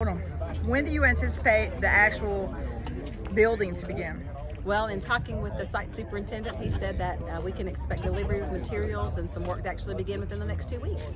Hold on. When do you anticipate the actual building to begin? Well, in talking with the site superintendent, he said that uh, we can expect delivery of materials and some work to actually begin within the next two weeks.